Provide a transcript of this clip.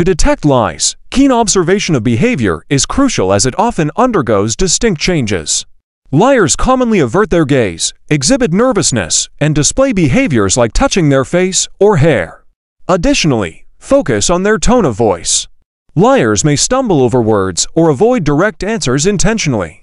To detect lies, keen observation of behavior is crucial as it often undergoes distinct changes. Liars commonly avert their gaze, exhibit nervousness, and display behaviors like touching their face or hair. Additionally, focus on their tone of voice. Liars may stumble over words or avoid direct answers intentionally.